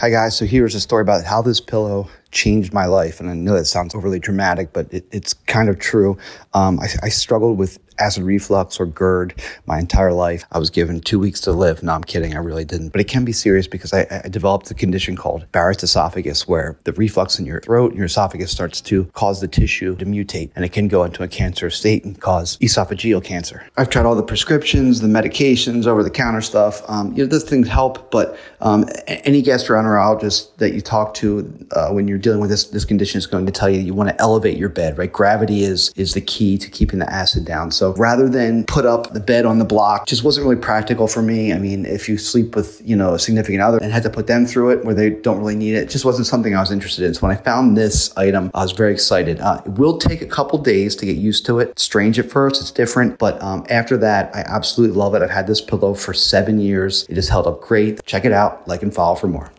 Hi guys, so here's a story about how this pillow changed my life. And I know that sounds overly dramatic, but it, it's kind of true. Um, I, I, struggled with acid reflux or GERD my entire life. I was given two weeks to live. No, I'm kidding. I really didn't. But it can be serious because I, I developed a condition called Barrett's esophagus, where the reflux in your throat and your esophagus starts to cause the tissue to mutate, and it can go into a cancer state and cause esophageal cancer. I've tried all the prescriptions, the medications, over the counter stuff. Um, you know, those things help, but um, any gastroenterologist that you talk to uh, when you're dealing with this this condition is going to tell you you want to elevate your bed. Right, gravity is is the key to keeping the acid down. So rather than put up the bed on the block, just wasn't really practical for me. I mean, if you sleep with you know a significant other and had to put them through it where they don't really need it, it just wasn't something I was interested in. So when I found this item, I was very excited. Uh, it will take a couple days to get used to it. strange at first, it's different, but um, after that, I absolutely love it. I've had this pillow for seven years. It has held up great. Check it out, like and follow for more.